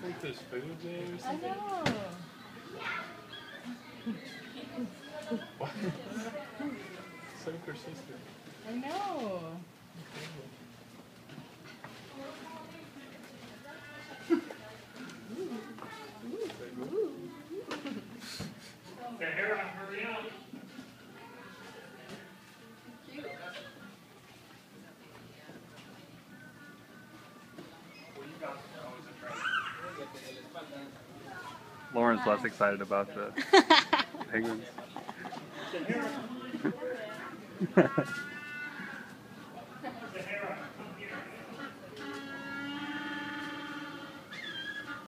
I think there's food there or I something. know. What? so persistent. I know. Lauren's less excited about the penguins.